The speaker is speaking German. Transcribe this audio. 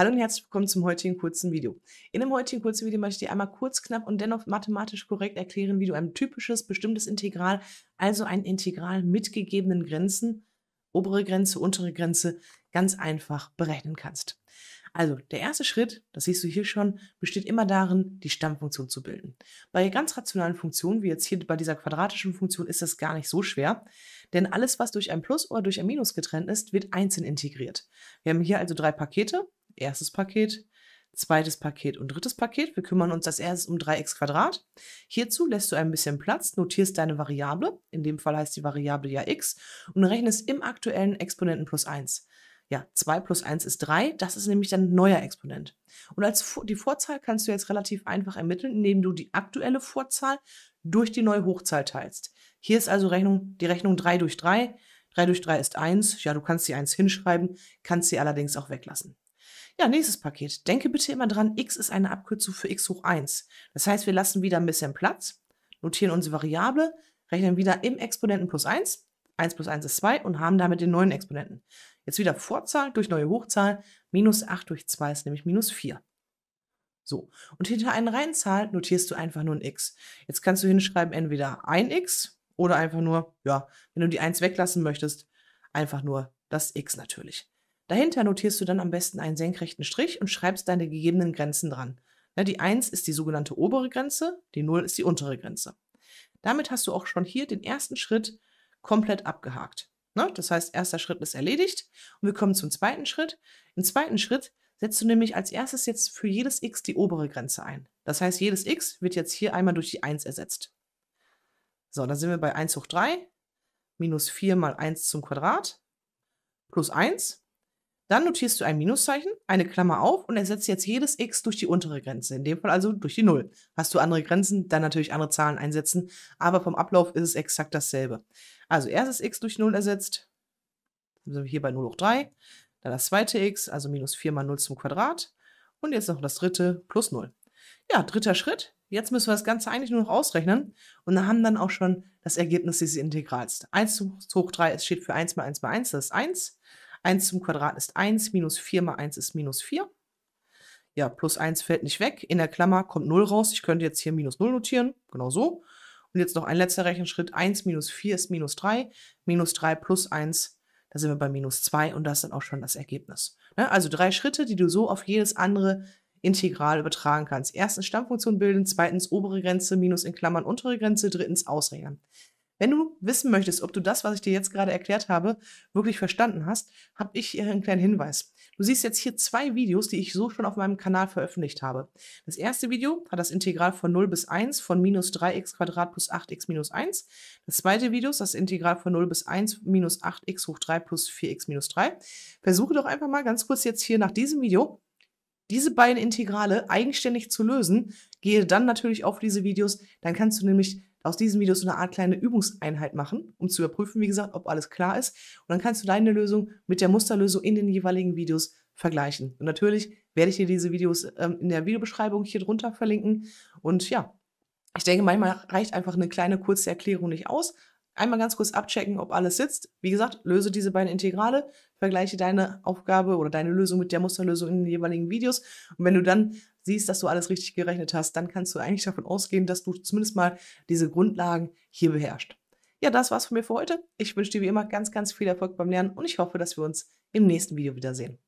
Hallo und herzlich willkommen zum heutigen kurzen Video. In dem heutigen kurzen Video möchte ich dir einmal kurz, knapp und dennoch mathematisch korrekt erklären, wie du ein typisches bestimmtes Integral, also ein Integral mit gegebenen Grenzen, obere Grenze, untere Grenze, ganz einfach berechnen kannst. Also, der erste Schritt, das siehst du hier schon, besteht immer darin, die Stammfunktion zu bilden. Bei ganz rationalen Funktionen, wie jetzt hier bei dieser quadratischen Funktion, ist das gar nicht so schwer, denn alles, was durch ein Plus oder durch ein Minus getrennt ist, wird einzeln integriert. Wir haben hier also drei Pakete, erstes Paket, zweites Paket und drittes Paket. Wir kümmern uns als erstes um 3x Quadrat. Hierzu lässt du ein bisschen Platz, notierst deine Variable, in dem Fall heißt die Variable ja x, und rechnest im aktuellen Exponenten plus 1. Ja, 2 plus 1 ist 3, das ist nämlich dann ein neuer Exponent. Und als die Vorzahl kannst du jetzt relativ einfach ermitteln, indem du die aktuelle Vorzahl durch die neue Hochzahl teilst. Hier ist also Rechnung, die Rechnung 3 durch 3. 3 durch 3 ist 1. Ja, du kannst die 1 hinschreiben, kannst sie allerdings auch weglassen. Ja, nächstes Paket. Denke bitte immer dran, x ist eine Abkürzung für x hoch 1. Das heißt, wir lassen wieder ein bisschen Platz, notieren unsere Variable, rechnen wieder im Exponenten plus 1. 1 plus 1 ist 2 und haben damit den neuen Exponenten. Jetzt wieder Vorzahl durch neue Hochzahl. Minus 8 durch 2 ist nämlich minus 4. So, und hinter eine Reihenzahl notierst du einfach nur ein x. Jetzt kannst du hinschreiben entweder ein x oder einfach nur, ja, wenn du die 1 weglassen möchtest, einfach nur das x natürlich. Dahinter notierst du dann am besten einen senkrechten Strich und schreibst deine gegebenen Grenzen dran. die 1 ist die sogenannte obere Grenze, die 0 ist die untere Grenze. Damit hast du auch schon hier den ersten Schritt komplett abgehakt. das heißt, erster Schritt ist erledigt und wir kommen zum zweiten Schritt. Im zweiten Schritt setzt du nämlich als erstes jetzt für jedes x die obere Grenze ein. Das heißt, jedes x wird jetzt hier einmal durch die 1 ersetzt. So, dann sind wir bei 1 hoch 3, minus 4 mal 1 zum Quadrat, plus 1. Dann notierst du ein Minuszeichen, eine Klammer auf und ersetzt jetzt jedes x durch die untere Grenze, in dem Fall also durch die 0. Hast du andere Grenzen, dann natürlich andere Zahlen einsetzen, aber vom Ablauf ist es exakt dasselbe. Also erstes x durch 0 ersetzt, dann sind wir hier bei 0 hoch 3, dann das zweite x, also minus 4 mal 0 zum Quadrat und jetzt noch das dritte plus 0. Ja, dritter Schritt. Jetzt müssen wir das Ganze eigentlich nur noch ausrechnen und haben dann auch schon das Ergebnis dieses Integrals. 1 hoch 3 steht für 1 mal 1 mal 1, das ist 1. 1 zum Quadrat ist 1, minus 4 mal 1 ist minus 4. Ja, plus 1 fällt nicht weg. In der Klammer kommt 0 raus. Ich könnte jetzt hier minus 0 notieren, genau so. Und jetzt noch ein letzter Rechenschritt. 1 minus 4 ist minus 3. Minus 3 plus 1, da sind wir bei minus 2 und das ist dann auch schon das Ergebnis. Ne? Also drei Schritte, die du so auf jedes andere Integral übertragen kannst. Erstens Stammfunktion bilden, zweitens obere Grenze minus in Klammern untere Grenze, drittens ausrechnen. Wenn du wissen möchtest, ob du das, was ich dir jetzt gerade erklärt habe, wirklich verstanden hast, habe ich hier einen kleinen Hinweis. Du siehst jetzt hier zwei Videos, die ich so schon auf meinem Kanal veröffentlicht habe. Das erste Video hat das Integral von 0 bis 1 von minus 3x plus 8x minus 1. Das zweite Video ist das Integral von 0 bis 1 minus 8x hoch 3 plus 4x minus 3. Versuche doch einfach mal ganz kurz jetzt hier nach diesem Video diese beiden Integrale eigenständig zu lösen. Gehe dann natürlich auf diese Videos, dann kannst du nämlich aus diesen Videos so eine Art kleine Übungseinheit machen, um zu überprüfen, wie gesagt, ob alles klar ist. Und dann kannst du deine Lösung mit der Musterlösung in den jeweiligen Videos vergleichen. Und natürlich werde ich dir diese Videos ähm, in der Videobeschreibung hier drunter verlinken. Und ja, ich denke, manchmal reicht einfach eine kleine kurze Erklärung nicht aus. Einmal ganz kurz abchecken, ob alles sitzt. Wie gesagt, löse diese beiden Integrale, vergleiche deine Aufgabe oder deine Lösung mit der Musterlösung in den jeweiligen Videos. Und wenn du dann siehst, dass du alles richtig gerechnet hast, dann kannst du eigentlich davon ausgehen, dass du zumindest mal diese Grundlagen hier beherrschst. Ja, das war's von mir für heute. Ich wünsche dir wie immer ganz, ganz viel Erfolg beim Lernen und ich hoffe, dass wir uns im nächsten Video wiedersehen.